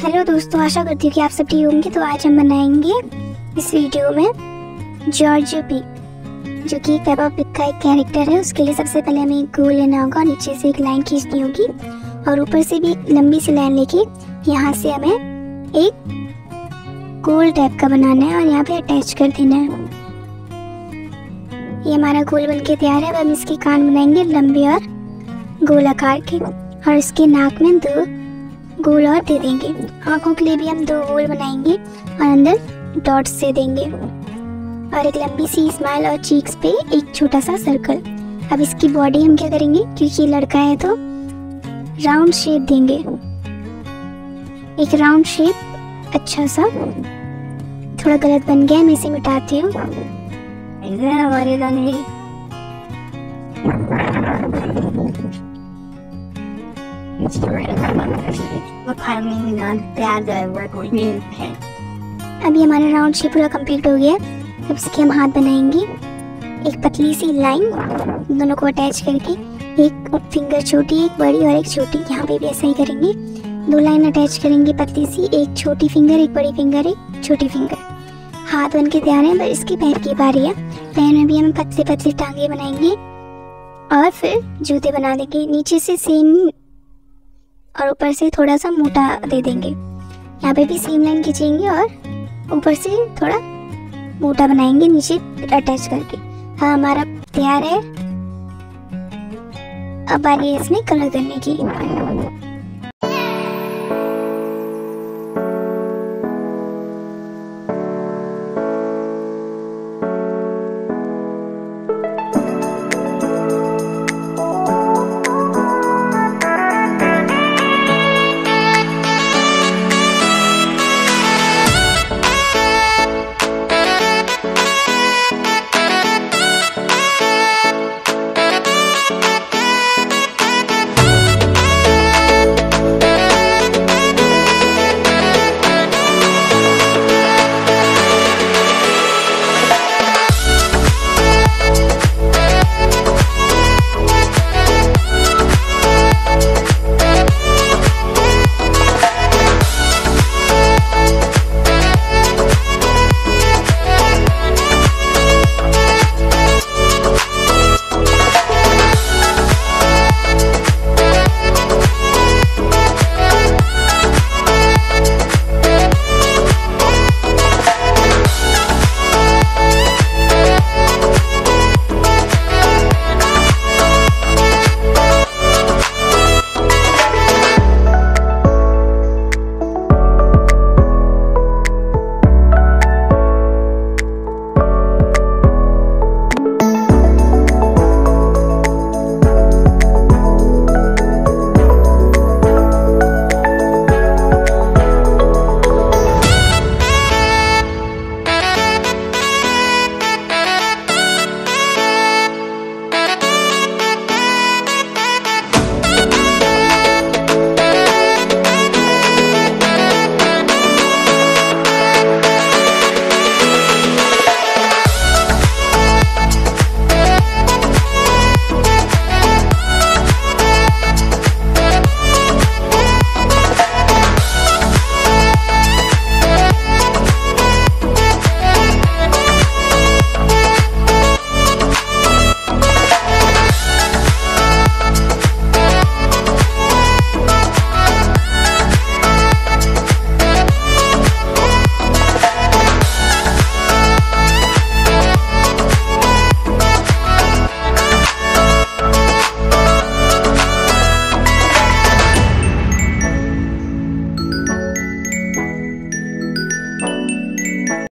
Hello दोस्तों, आशा करती हूँ कि आप सब ठीक होंगे। तो आज हम बनाएँगे इस वीडियो में जॉर्ज पी जो कि पेपा पिक का एक कैरेक्टर है। उसके लिए सबसे पहले हमें एक गोल लेना होगा, नीचे से एक लाइन खींचनी होगी और ऊपर से भी लंबी सी लाइन लेके यहाँ से हमें एक गोल टाइप का बनाना है और यहाँ पे अटैच कर देना है। ये हमारा गोल बन के तैयार है। अब हम इसके कान बनाएँगे लंबे और गोल आकार के और इसके नाक में दो गोल और दे देंगे। आँखों के लिए भी हम दो गोल बनाएँगे और अंदर डॉट्स दे देंगे। और एक लंबी सी स्माइल और चीक्स पे एक छोटा सा सर्कल अब इसकी बॉडी हम क्या करेंगे? क्योंकि लड़का है तो राउंड शेप देंगे। एक राउंड शेप अच्छा सा। थोड़ा गलत बन गया, मैं इसे मिटाती हूँ। हमारे अभी हमारा राउंड शेप पूरा कंप्लीट हो। गया अब इसके हम हाथ बनाएँगे एक पतली सी लाइन, दोनों को अटैच करके एक फिंगर छोटी एक बड़ी और एक छोटी, यहाँ पे भी ऐसा ही करेंगे। दो लाइन अटैच करेंगे, पतली सी एक छोटी फिंगर एक बड़ी फिंगर एक छोटी फिंगर हाथ बन के तैयार है, बस इसकी पैर की बारी है पैर में भी हम पतले पतले टांगे बनाएँगे और फिर जूते बना देंगे नीचे से सेम और ऊपर से थोड़ा सा मोटा दे देंगे। यहाँ पे भी सेम लाइन खींचेंगे और ऊपर से थोड़ा मोटा बनाएँगे, नीचे अटैच करके। हाँ हमारा तैयार है। अब बारी है इसमें कलर करने की।